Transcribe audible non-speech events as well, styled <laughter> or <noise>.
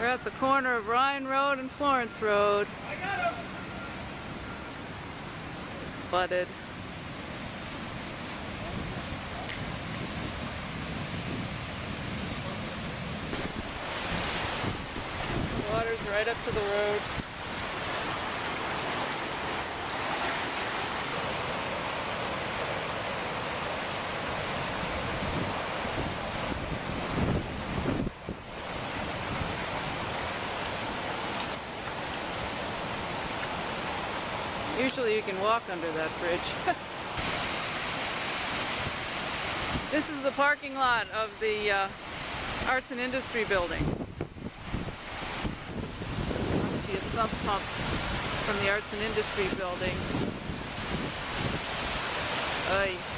We're at the corner of Ryan Road and Florence Road. I got him. Flooded. Water's right up to the road. Usually you can walk under that bridge. <laughs> this is the parking lot of the uh, Arts and Industry Building. Must be a sump pump from the Arts and Industry Building. Oy.